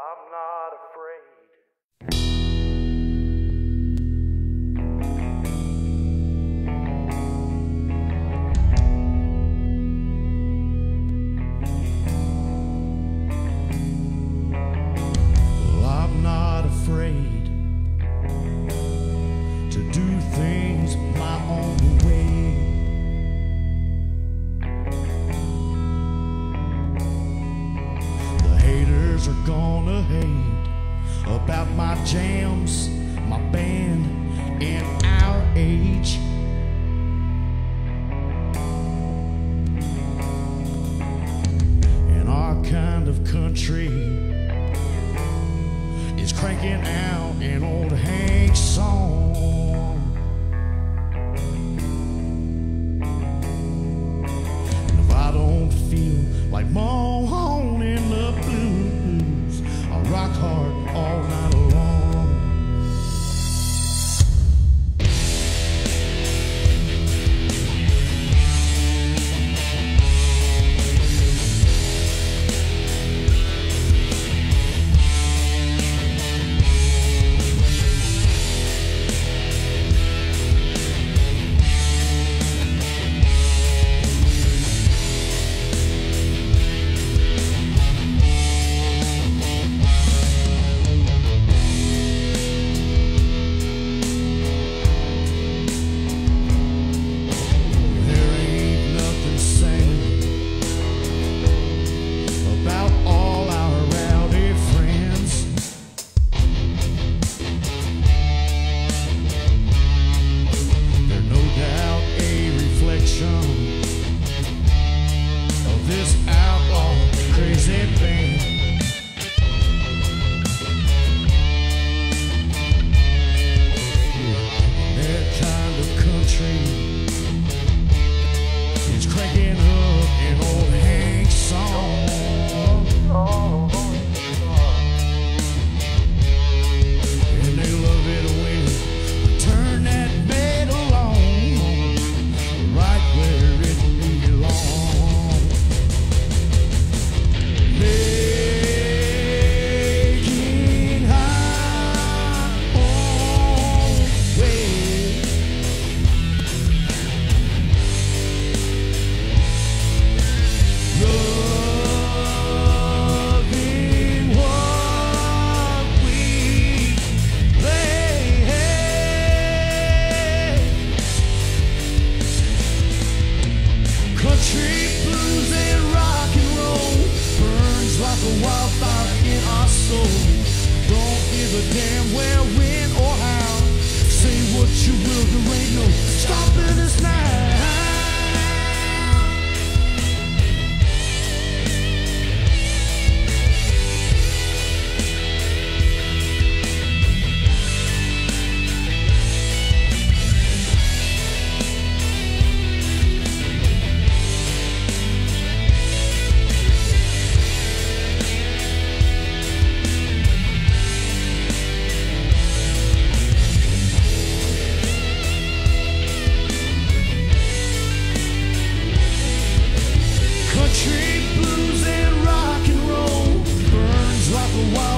I'm not afraid. About my jams, my band, and our age. And our kind of country is cranking out an old Hank song. If I don't feel like moaning cranking like a wildfire in our soul. Don't give a damn where, when, or how. Say what you will, there ain't no. country blues and rock and roll burns like a wire.